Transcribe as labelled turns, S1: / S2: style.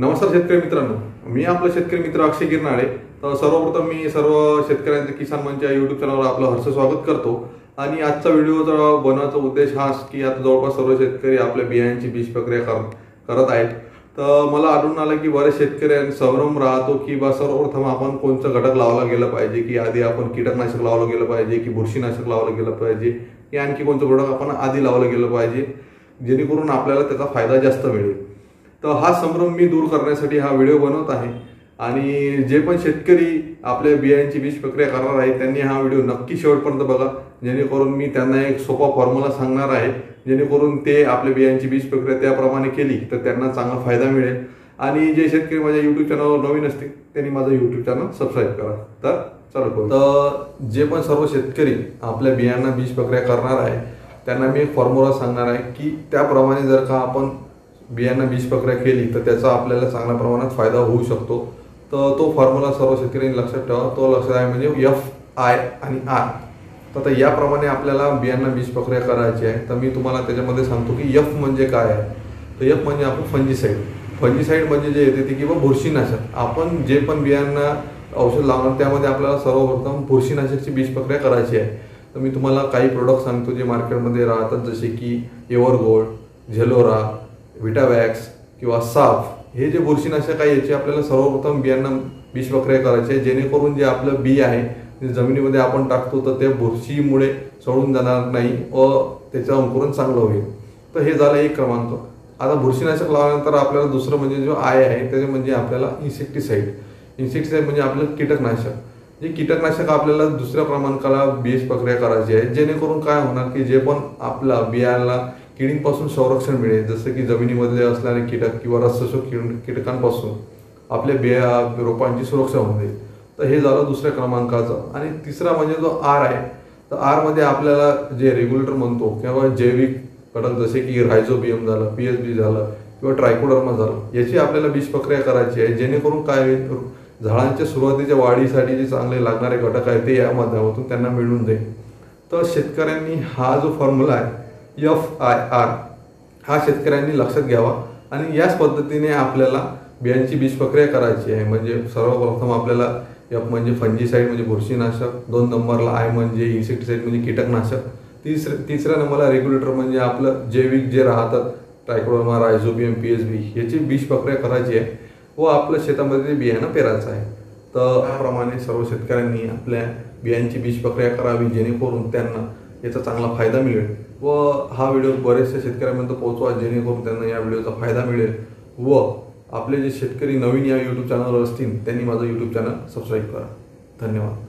S1: नमस्कार शेतकरी मित्रांनो. मी आपला शेतकरी मित्र अक्षय गिरनाळे. तर सर्वप्रथम मी सर्व शेतकऱ्यांचे किसान मंचच्या या युट्यूब चॅनलवर आपलं हर्ष स्वागत करतो. आणि आजचा व्हिडिओचा बनवायचा उद्देश हा की आता जवळपास सर्व शेतकरी आपल्या बियांची बीज प्रक्रिया कर करत आहेत. तर मला आढळून आलं की बऱ्याच शेतकऱ्यांनी संभ्रम राहतो की बा सर्वप्रथम आपण कोणतं घटक लावला गेलं पाहिजे की आधी आपण कीटकनाशक लावलं गेलं पाहिजे की बुरशीनाशक लावलं गेलं पाहिजे की आणखी कोणतं प्रोडक्ट आपण आधी लावलं गेलं पाहिजे जेणेकरून आपल्याला त्याचा फायदा जास्त मिळेल. तर हा संभ्रम मी दूर करण्यासाठी हा व्हिडिओ बनवत आहे. आणि जे पण शेतकरी आपल्या बियांची बीज प्रक्रिया करणार आहे त्यांनी हा व्हिडिओ नक्की शेवटपर्यंत बघा. जेणेकरून मी त्यांना एक सोपा फॉर्म्युला सांगणार आहे. जेणेकरून ते आपल्या बियांची बीज प्रक्रिया त्याप्रमाणे केली तर त्यांना चांगला फायदा मिळेल. आणि जे शेतकरी माझ्या युट्यूब चॅनलवर नवीन असतील त्यांनी माझं युट्यूब चॅनल सबस्क्राईब करा. तर चालू करू. तर जे पण सर्व शेतकरी आपल्या बियांना बीज प्रक्रिया करणार आहे त्यांना मी एक फॉर्म्युला सांगणार आहे की त्याप्रमाणे जर का आपण बियांना बीज प्रक्रिया केली तर त्याचा आपल्याला चांगल्या प्रमाणात फायदा होऊ शकतो. तर तो फॉर्म्युला सर्व शेतकऱ्यांनी लक्षात ठेवा. तो लक्षात आहे म्हणजे एफ आय आणि आर तर आता याप्रमाणे आपल्याला बियांना बीज प्रक्रिया करायची आहे. तर मी तुम्हाला त्याच्यामध्ये सांगतो की एफ म्हणजे काय आहे? तर एफ म्हणजे आपण फंजीसाईड फंजीसाईड म्हणजे जे येते ते किंवा बुरशीनाशक. आपण जे पण बियांना औषध लावणार त्यामध्ये आपल्याला सर्वप्रथम बुरशीनाशकची बीज प्रक्रिया करायची आहे. तर मी तुम्हाला काही प्रोडक्ट सांगतो जे मार्केटमध्ये राहतात जसे की एव्हर गोल्ड झेलोरा विटावॅक्स किंवा साफ हे जे बुरशीनाशक आहे याची आपल्याला सर्वप्रथम बियांना बीज प्रक्रिया करायची आहे. जेणेकरून जे आपलं बी आहे ते जमिनीमध्ये आपण टाकतो तर ते बुरशीमुळे सोडून जाणार नाही व त्याचं अंकुरण चांगलं होईल. तर हे झालं एक क्रमांक. आता बुरशीनाशक लावल्यानंतर आपल्याला दुसरं म्हणजे जो आय आहे त्याचे म्हणजे आपल्याला इन्सेक्टिसाईड इन्सेक्टिसाईड म्हणजे आपलं कीटकनाशक. जे कीटकनाशक आपल्याला दुसऱ्या क्रमांकाला बीज प्रक्रिया करायची आहे. जेणेकरून काय होणार की जे पण आपला बियाला किडींपासून संरक्षण मिळेल. जसं की जमिनीमध्ये असणारे कीटक किंवा रस्सशो कीड कीटकांपासून आपल्या बिया रोपांची सुरक्षा होऊन जाईल. तर हे झालं दुसऱ्या क्रमांकाचं. आणि तिसरा म्हणजे जो आर आहे तर आरमध्ये आपल्याला जे रेग्युलेटर म्हणतो किंवा जैविक घटक जसे की रायझोबियम झालं पी एच बी झालं किंवा ट्रायकोडर्मा झालं याची आपल्याला बीज प्रक्रिया करायची आहे. जेणेकरून काय होईल झाडांच्या सुरुवातीच्या वाढीसाठी जे चांगले लागणारे घटक आहेत ते या माध्यमातून त्यांना मिळून जाईल. तर शेतकऱ्यांनी हा जो फॉर्म्युला आहे एफ आय आर हा शेतकऱ्यांनी लक्षात घ्यावा आणि याच पद्धतीने आपल्याला बियांची बीज प्रक्रिया करायची आहे. म्हणजे सर्वप्रथम आपल्याला एफ म्हणजे फंजीसाईड म्हणजे बुरशीनाशक दोन नंबरला आय म्हणजे इन्सेक्टिसाईड म्हणजे कीटकनाशक. तिसरे तिसऱ्या नंबरला रेग्युलेटर म्हणजे आपलं जैविक जे राहतात Trichoderma Rhizobium P H B याची बीज प्रक्रिया करायची आहे व आपल्या शेतामध्ये बियाणं पेरायचं आहे. तर त्याप्रमाणे सर्व शेतकऱ्यांनी आपल्या बियांची बीज प्रक्रिया करावी जेणेकरून त्यांना याचा चांगला फायदा मिळेल. व हा व्हिडिओ बरेचशा शेतकऱ्यांपर्यंत पोहोचवा जेणेकरून त्यांना या व्हिडिओचा फायदा मिळेल. व आपले जे शेतकरी नवीन या यूट्यूब चॅनलवर असतील त्यांनी माझं यूट्यूब चॅनल सबस्क्राईब करा. धन्यवाद.